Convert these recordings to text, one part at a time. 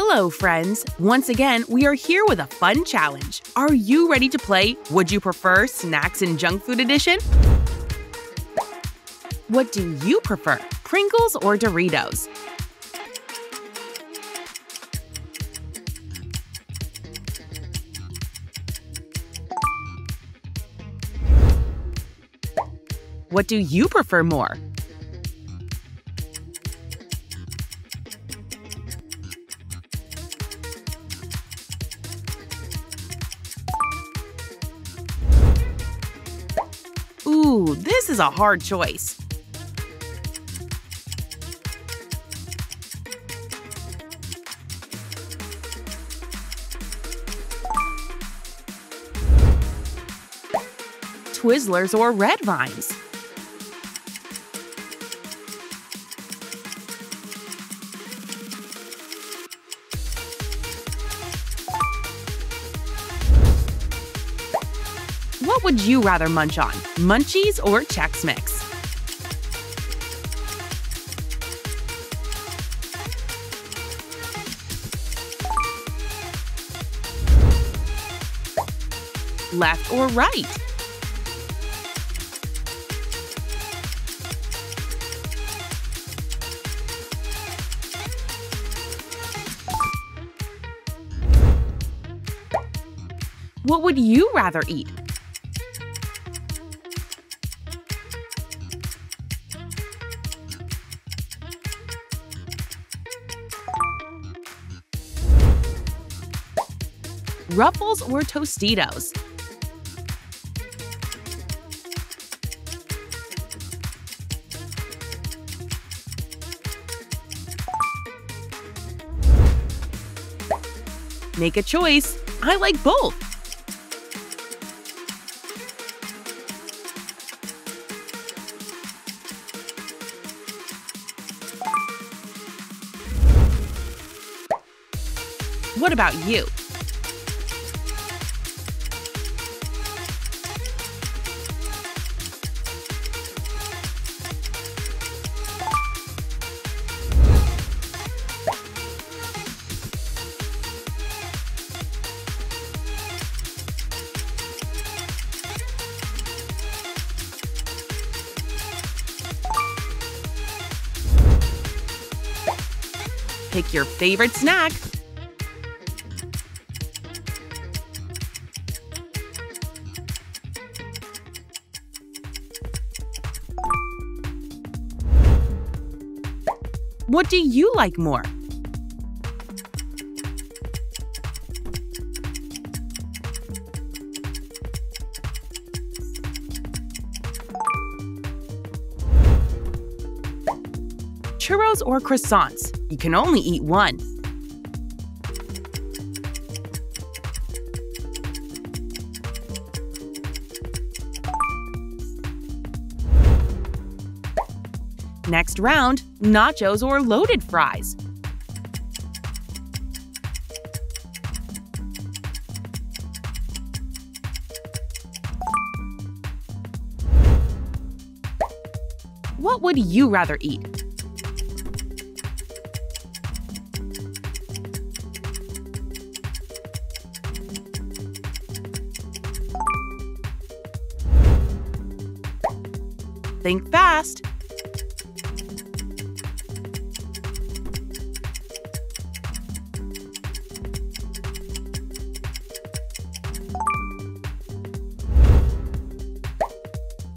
Hello, friends! Once again, we are here with a fun challenge. Are you ready to play Would You Prefer Snacks and Junk Food Edition? What do you prefer, Pringles or Doritos? What do you prefer more? Ooh, this is a hard choice. Twizzlers or Red Vines? What would you rather munch on, Munchies or Chex Mix? Left or right? What would you rather eat? Ruffles or Tostitos? Make a choice. I like both. What about you? Pick your favorite snack. What do you like more? Churros or croissants? You can only eat one. Next round, nachos or loaded fries. What would you rather eat? Think fast.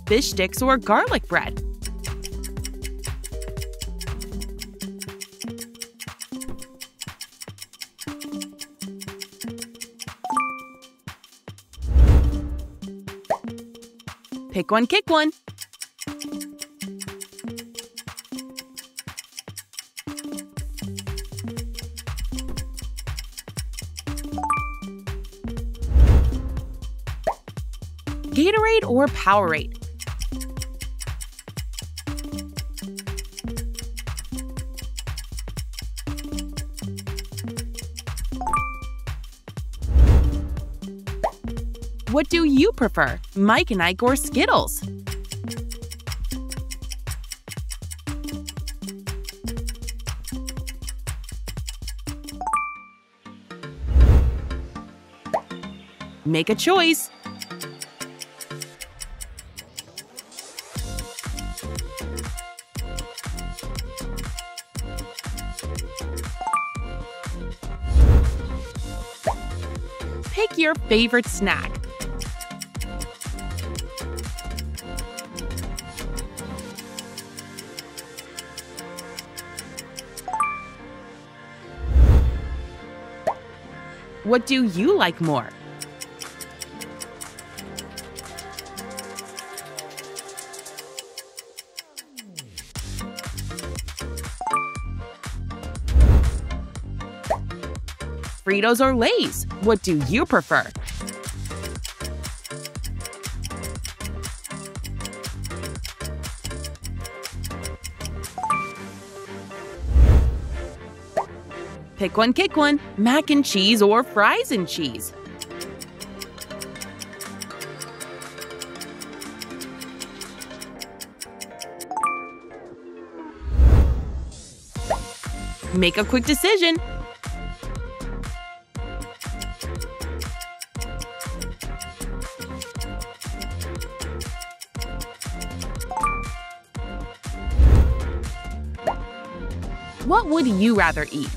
Fish sticks or garlic bread. Pick one, kick one. or Powerade. What do you prefer, Mike and Ike or Skittles? Make a choice. Your favorite snack. What do you like more? Fritos or Lay's? What do you prefer? Pick one, kick one. Mac and cheese or fries and cheese. Make a quick decision. Would you rather eat?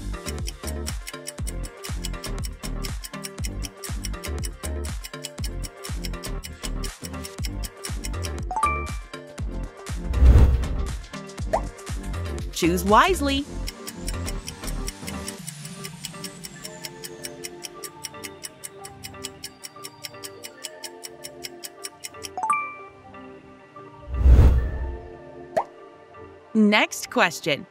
Choose wisely. Next question.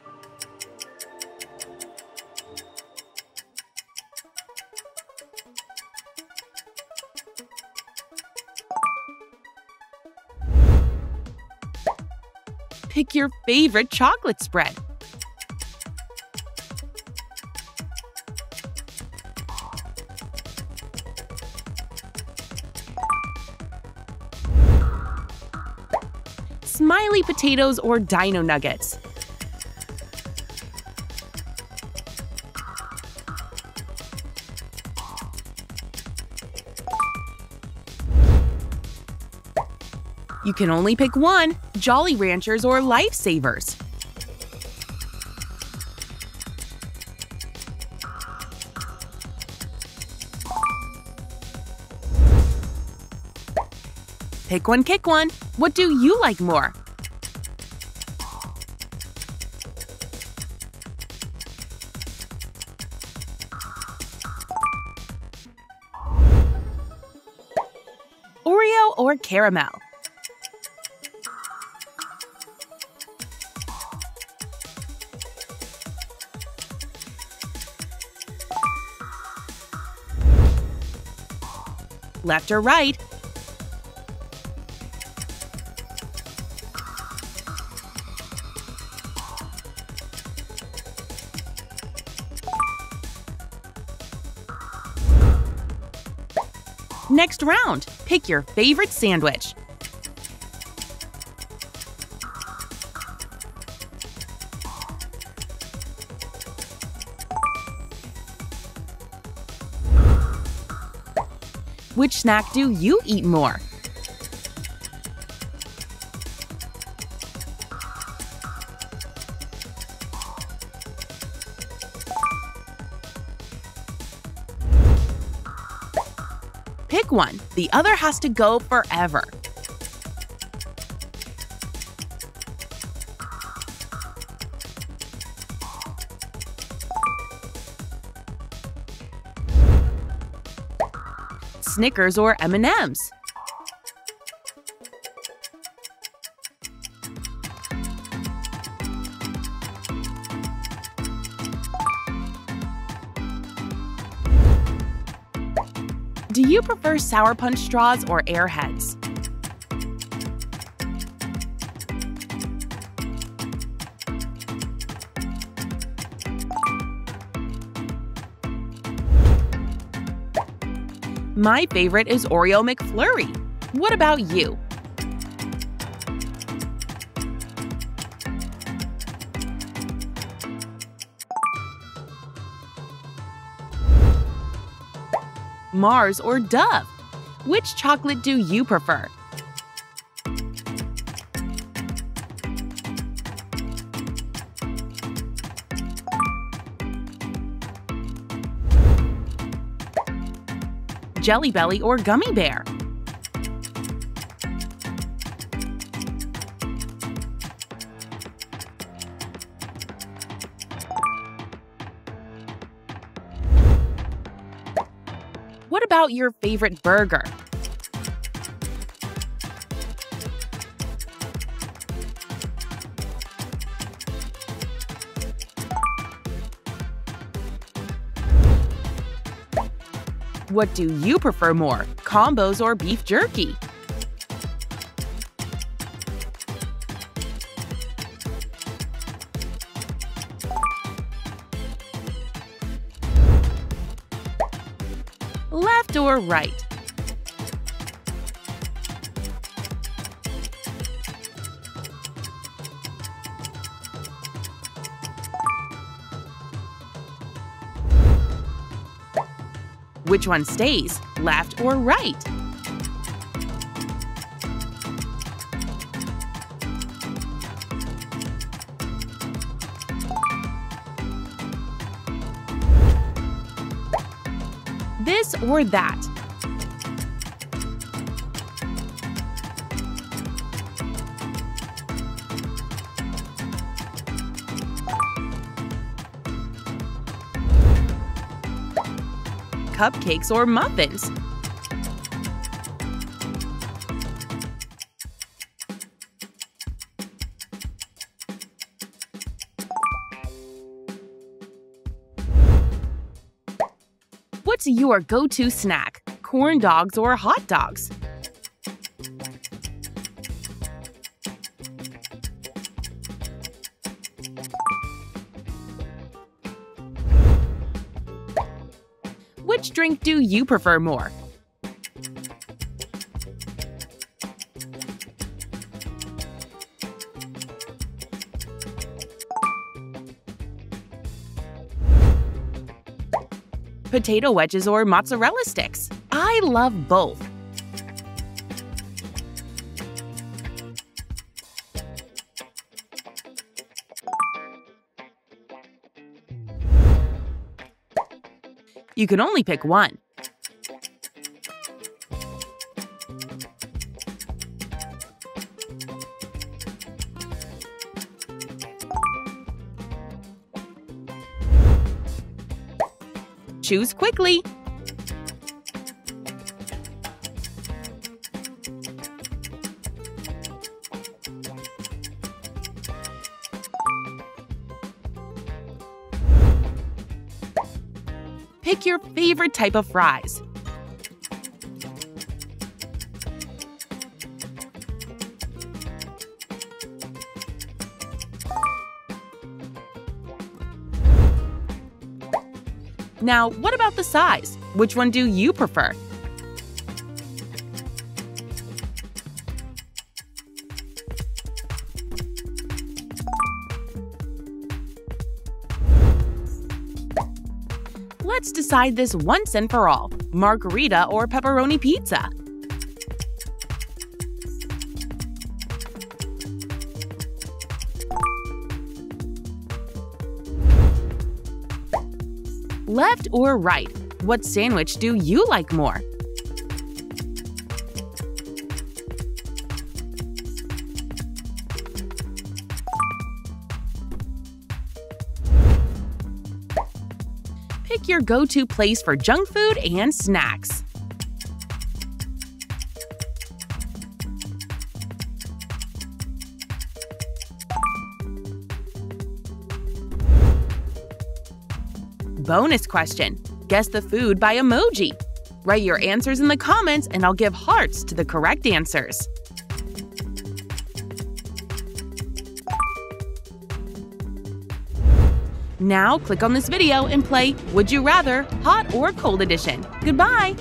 Your favorite chocolate spread. Smiley potatoes or dino nuggets. You can only pick one Jolly Ranchers or Lifesavers. Pick one, kick one. What do you like more? Oreo or caramel? Left or right? Next round, pick your favorite sandwich. Which snack do you eat more? Pick one. The other has to go forever. Snickers or M&Ms? Do you prefer Sour Punch straws or Airheads? My favorite is Oreo McFlurry. What about you? Mars or Dove? Which chocolate do you prefer? Jelly Belly or Gummy Bear? What about your favorite burger? What do you prefer more, combos or beef jerky? Left or right? Which one stays, left or right? This or that? Cupcakes or muffins? What's your go-to snack? Corn dogs or hot dogs? Drink do you prefer more? Potato wedges or mozzarella sticks? I love both. You can only pick one. Choose quickly. Your favorite type of fries. Now, what about the size? Which one do you prefer? Decide this once and for all margherita or pepperoni pizza. Left or right? What sandwich do you like more? Your go-to place for junk food and snacks. Bonus question Guess the food by emoji. Write your answers in the comments and I'll give hearts to the correct answers. Now click on this video and play Would You Rather Hot or Cold Edition. Goodbye!